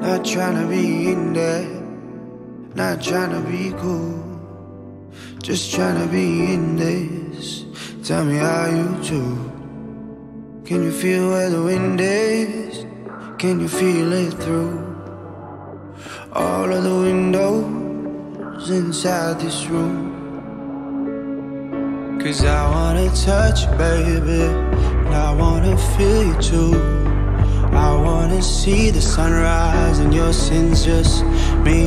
Not trying to be in there, not trying to be cool. Just trying to be in this. Tell me how you do. Can you feel where the wind is? Can you feel it through all of the windows inside this room? Cause I wanna touch you, baby, and I wanna feel you too. I wanna see the sunrise and your sins, just me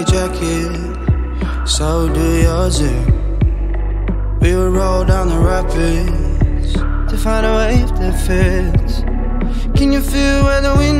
a jacket, so do yours. eh? We would roll down the rapids to find a wave that fits. Can you feel where the wind